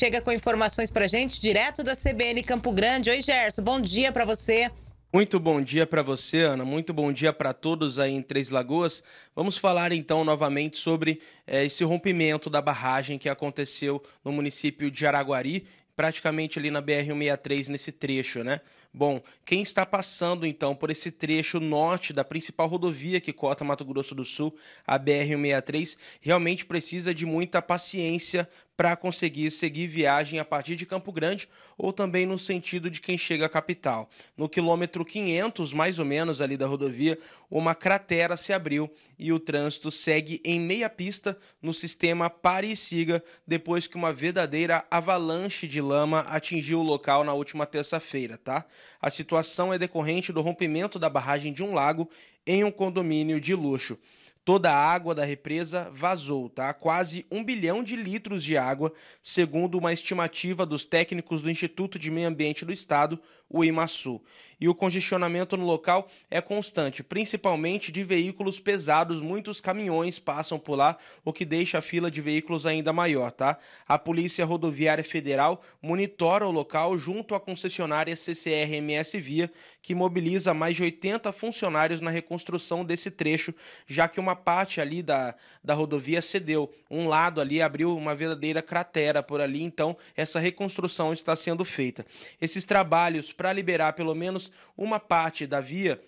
chega com informações pra gente direto da CBN Campo Grande. Oi, Gerson, bom dia para você. Muito bom dia para você, Ana. Muito bom dia para todos aí em Três Lagoas. Vamos falar então novamente sobre é, esse rompimento da barragem que aconteceu no município de Araguari, praticamente ali na BR-163, nesse trecho, né? Bom, quem está passando então por esse trecho norte da principal rodovia que cota Mato Grosso do Sul, a BR-163, realmente precisa de muita paciência para conseguir seguir viagem a partir de Campo Grande ou também no sentido de quem chega à capital. No quilômetro 500, mais ou menos, ali da rodovia, uma cratera se abriu e o trânsito segue em meia pista no sistema pare e siga depois que uma verdadeira avalanche de lama atingiu o local na última terça-feira, tá? A situação é decorrente do rompimento da barragem de um lago em um condomínio de luxo toda a água da represa vazou, tá? Quase um bilhão de litros de água, segundo uma estimativa dos técnicos do Instituto de Meio Ambiente do Estado, o IMASU. E o congestionamento no local é constante, principalmente de veículos pesados, muitos caminhões passam por lá, o que deixa a fila de veículos ainda maior, tá? A Polícia Rodoviária Federal monitora o local junto à concessionária CCRMS Via, que mobiliza mais de 80 funcionários na reconstrução desse trecho, já que uma parte ali da, da rodovia cedeu. Um lado ali abriu uma verdadeira cratera por ali, então essa reconstrução está sendo feita. Esses trabalhos para liberar pelo menos uma parte da via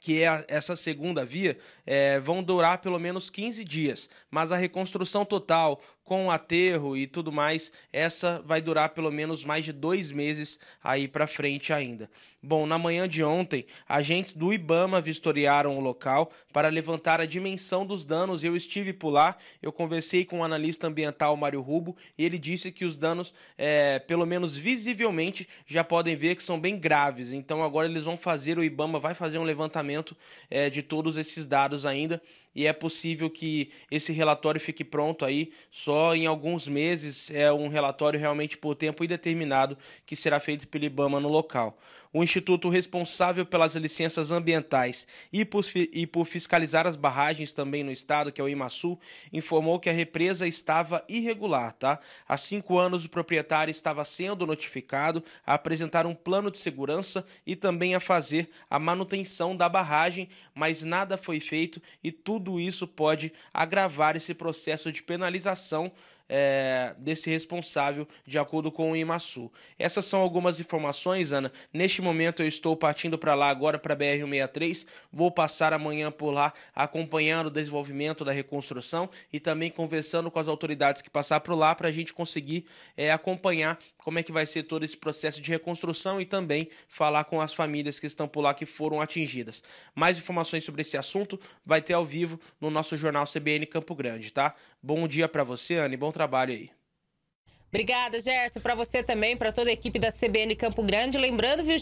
que é essa segunda via, é, vão durar pelo menos 15 dias. Mas a reconstrução total, com aterro e tudo mais, essa vai durar pelo menos mais de dois meses aí para frente ainda. Bom, na manhã de ontem, agentes do IBAMA vistoriaram o local para levantar a dimensão dos danos. Eu estive por lá, eu conversei com o analista ambiental Mário Rubo e ele disse que os danos, é, pelo menos visivelmente, já podem ver que são bem graves. Então agora eles vão fazer, o IBAMA vai fazer um levantamento é, de todos esses dados ainda e é possível que esse relatório fique pronto aí só em alguns meses. É um relatório realmente por tempo indeterminado que será feito pelo IBAMA no local. O instituto responsável pelas licenças ambientais e por, e por fiscalizar as barragens também no estado, que é o IMASU, informou que a represa estava irregular. Tá? Há cinco anos, o proprietário estava sendo notificado a apresentar um plano de segurança e também a fazer a manutenção da barragem, mas nada foi feito e tudo isso pode agravar esse processo de penalização é, desse responsável, de acordo com o IMASU. Essas são algumas informações, Ana. Neste momento eu estou partindo para lá agora, para a BR-163. Vou passar amanhã por lá, acompanhando o desenvolvimento da reconstrução e também conversando com as autoridades que passar por lá para a gente conseguir é, acompanhar como é que vai ser todo esse processo de reconstrução e também falar com as famílias que estão por lá que foram atingidas. Mais informações sobre esse assunto vai ter ao vivo no nosso jornal CBN Campo Grande, tá? Bom dia para você, Anne, bom trabalho aí. Obrigada, Gerson, para você também, para toda a equipe da CBN Campo Grande. Lembrando, viu, gente?